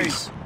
Nice.